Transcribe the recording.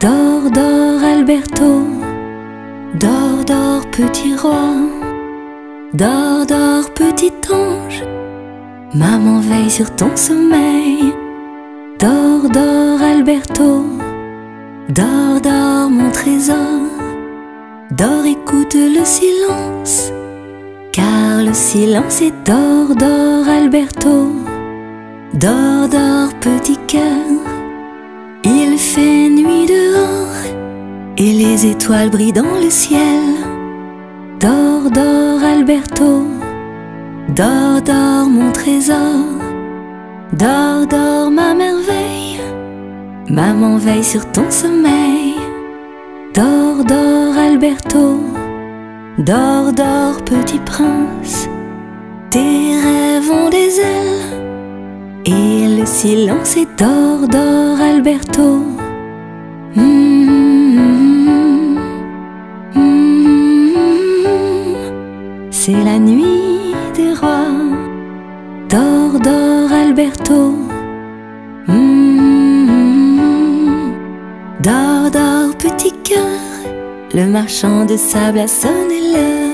Dors, dors, Alberto. Dors, dors, petit roi. Dors, dors, petit ange. Maman veille sur ton sommeil. Dors, dors, Alberto. Dors, dors, mon trésor. Dors, écoute le silence. Car le silence est dors, dors, Alberto. Dors, dors, petit cœur. Les étoiles brillent dans le ciel. Dors, dors, Alberto. Dors, dors, mon trésor. Dors, dors, ma merveille. Maman veille sur ton sommeil. Dors, dors, Alberto. Dors, dors, petit prince. Tes rêves ont des ailes. Et le silence est dors, dors, Alberto. C'est la nuit des rois. Dors, dors, Alberto. Mm. Dors, dors, petit cœur. Le marchand de sable a sonné l'heure.